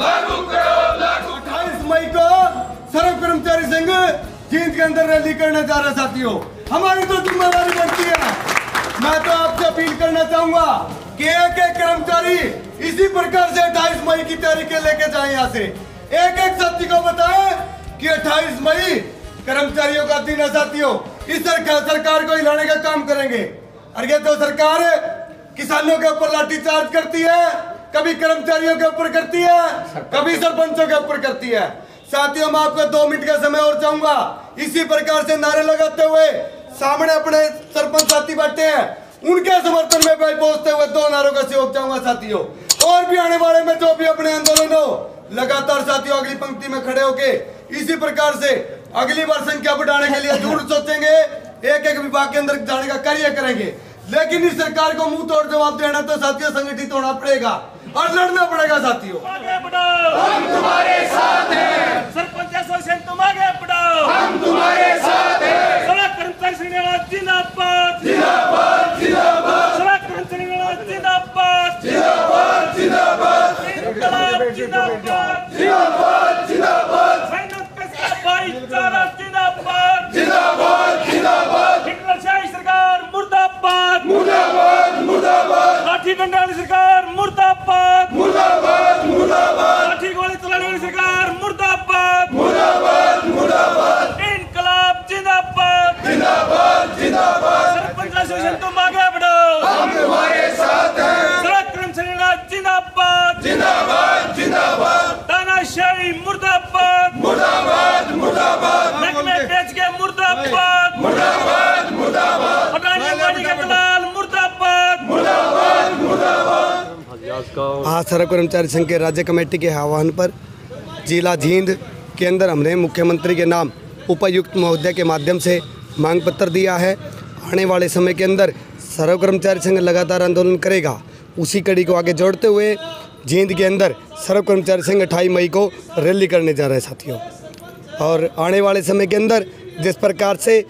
अट्ठाईस मई को कर्मचारी जींद के अंदर रैली करने जा साथियों। हमारी तो ज़िम्मेदारी बनती है। मैं तो आपसे अपील करना चाहूँगा कि एक एक कर्मचारी इसी प्रकार से अट्ठाईस मई की तारीखें लेके जाए यहाँ से। एक एक साथी को बताए कि 28 मई कर्मचारियों का दिन है साथियों। इस सरकार सरकार को हिलाने का काम करेंगे। और ये तो सरकार किसानों के ऊपर लाठी चार्ज करती है। कभी कर्मचारियों के ऊपर करती है कभी सरपंचों के ऊपर करती है। साथियों मैं आपको दो मिनट का समय और चाहूँगा। इसी प्रकार से नारे लगाते हुए सामने अपने सरपंच साथी बैठे हैं। उनके समर्थन में भाई पहुँचते हुए दो नारों का सहयोग चाहूँगा साथियों। और भी आने वाले में जो भी अपने आंदोलन हो लगातार साथियों अगली पंक्ति में खड़े होके इसी प्रकार से अगली बार संख्या बढ़ाने के लिए ज़रूर सोचेंगे। एक एक विभाग के अंदर जाने का कार्य करेंगे। लेकिन इस सरकार को मुँह तोड़ जवाब देना तो साथियों संगठित होना पड़ेगा। और लड़ना पड़ेगा साथियों। हम तुम्हारे साथ हैं सरपंच एसोसिएशन तुम आगे बढ़ो हम तुम्हारे साथ हैं सड़क कर्मचारी श्रीनिवास जिंदाबाद जिंदाबाद जिंदाबाद सड़क कर्मचारी श्रीनिवास जिंदाबाद जिंदाबाद जिंदाबाद जिंदाबाद जिंदाबाद जिंदाबाद जिंदाबाद मेहनत का भाईचारा जिंदाबाद जिंदाबाद जिंदाबाद हिटलरशाही सरकार मुर्दाबाद मुर्दाबाद मुर्दाबाद लाठी डंडा वाली सरकार मुर्दाबाद मुर्दाबाद मुर्दाबाद लाठी गोली चलाने वाली सरकार मुर्दाबाद मुर्दाबाद मुर्दाबाद इनकलाब जिंदाबाद जिंदाबाद जिंदाबाद एसोसिएशन तुम आगे बढ़ो। हम तुम्हारे साथ हैं। सड़क कर्मचारी राज जिंदाबाद। जिंदाबाद जिंदाबाद। तानाशाही मुर्दाबाद। मुर्दाबाद मुर्दाबाद। महकमे बेच के मुर्दाबाद। मुर्दाबाद मुर्दाबाद। अडानी अंबानी के दलाल मुर्दाबाद। मुर्दाबाद मुर्दाबाद। आज सर्व कर्मचारी संघ के राज्य कमेटी के आह्वान पर जिला जींद के अंदर हमने मुख्यमंत्री के नाम उपायुक्त महोदय के माध्यम से मांग पत्र दिया है। आने वाले समय के अंदर सर्व कर्मचारी संघ लगातार आंदोलन करेगा। उसी कड़ी को आगे जोड़ते हुए जींद के अंदर सर्व कर्मचारी संघ अठाई मई को रैली करने जा रहे हैं साथियों। और आने वाले समय के अंदर जिस प्रकार से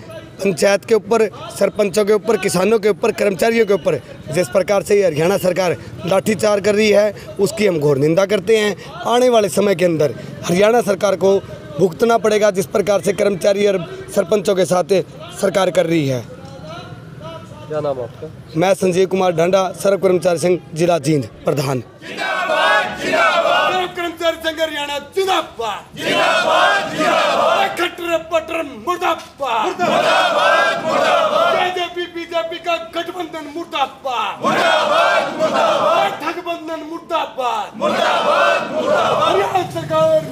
पंचायत के ऊपर, सरपंचों के ऊपर, किसानों के ऊपर, कर्मचारियों के ऊपर जिस प्रकार से हरियाणा सरकार लाठीचार्ज कर रही है, उसकी हम घोर निंदा करते हैं। आने वाले समय के अंदर हरियाणा सरकार को भुगतना पड़ेगा जिस प्रकार से कर्मचारी और सरपंचों के साथ सरकार कर रही है। क्या नाम आपका? मैं संजीव कुमार ढांडा सर्व कर्मचारी संघ जिला जींद प्रधान। कर्मचारी संघ हरियाणा जिंदाबाद। जिंदाबाद जिंदाबाद। खट्टर पटर मुर्दाबाद। मुर्दाबाद मुर्दाबाद। बीजेपी बीजेपी का गठबंधन मुर्दाबाद। मुर्दाबाद मुर्दाबाद। ठगबंधन मुर्दाबाद। मुर्दाबाद मुर्दाबाद। सरकार